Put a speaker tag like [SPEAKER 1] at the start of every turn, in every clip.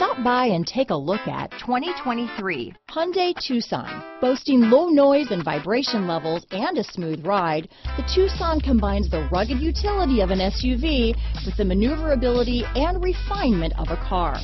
[SPEAKER 1] Stop by and take a look at 2023 Hyundai Tucson. Boasting low noise and vibration levels and a smooth ride, the Tucson combines the rugged utility of an SUV with the maneuverability and refinement of a car.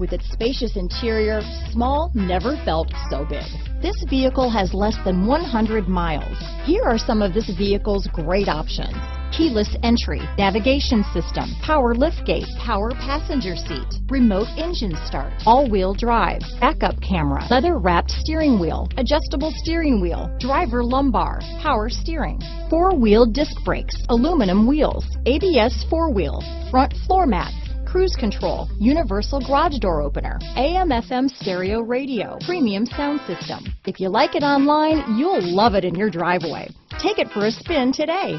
[SPEAKER 1] With its spacious interior, small never felt so big. This vehicle has less than 100 miles. Here are some of this vehicle's great options keyless entry, navigation system, power liftgate, power passenger seat, remote engine start, all-wheel drive, backup camera, leather-wrapped steering wheel, adjustable steering wheel, driver lumbar, power steering, four-wheel disc brakes, aluminum wheels, ABS four-wheel, front floor mats, cruise control, universal garage door opener, AM FM stereo radio, premium sound system. If you like it online, you'll love it in your driveway. Take it for a spin today.